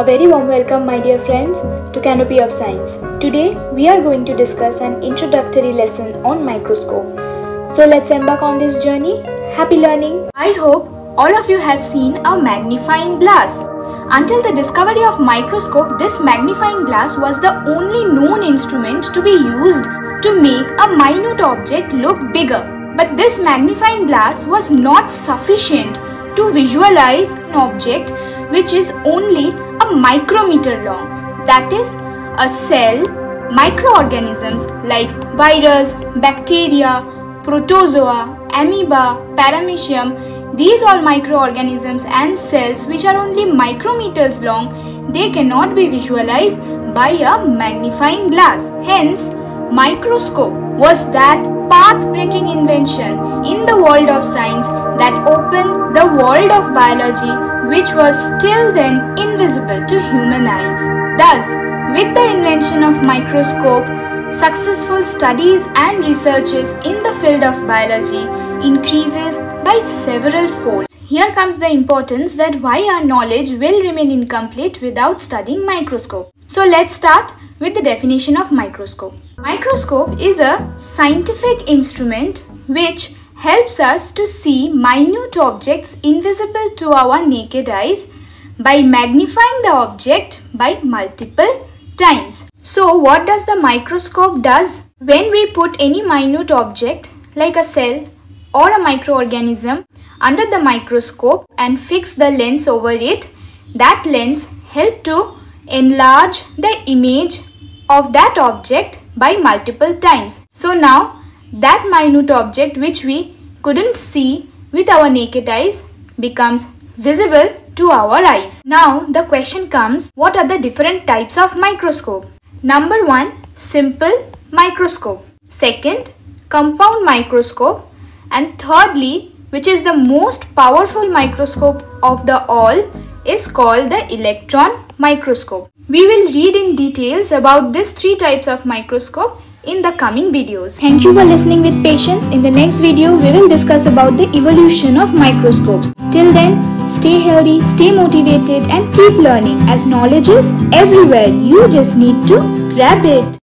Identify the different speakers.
Speaker 1: A very warm welcome, my dear friends, to Canopy of Science. Today, we are going to discuss an introductory lesson on microscope. So, let's embark on this journey. Happy learning!
Speaker 2: I hope all of you have seen a magnifying glass. Until the discovery of microscope, this magnifying glass was the only known instrument to be used to make a minute object look bigger. But this magnifying glass was not sufficient to visualize an object which is only a micrometer long. That is, a cell, microorganisms like virus, bacteria, protozoa, amoeba, paramecium, these all microorganisms and cells which are only micrometers long, they cannot be visualized by a magnifying glass. Hence, microscope was that path-breaking invention in the world of science that opened the world of biology which was still then invisible to human eyes. Thus, with the invention of microscope, successful studies and researches in the field of biology increases by several folds. Here comes the importance that why our knowledge will remain incomplete without studying microscope. So let's start with the definition of microscope. Microscope is a scientific instrument which helps us to see minute objects invisible to our naked eyes by magnifying the object by multiple times. So what does the microscope does? When we put any minute object like a cell or a microorganism under the microscope and fix the lens over it, that lens help to enlarge the image of that object by multiple times. So now that minute object which we couldn't see with our naked eyes becomes visible to our eyes. Now the question comes what are the different types of microscope? Number 1 simple microscope. Second compound microscope and thirdly which is the most powerful microscope of the all is called the electron microscope. We will read in details about these three types of microscope in the coming videos.
Speaker 1: Thank you for listening with patience. In the next video, we will discuss about the evolution of microscopes. Till then, stay healthy, stay motivated and keep learning as knowledge is everywhere. You just need to grab it.